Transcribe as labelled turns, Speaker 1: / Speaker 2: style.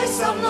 Speaker 1: voice of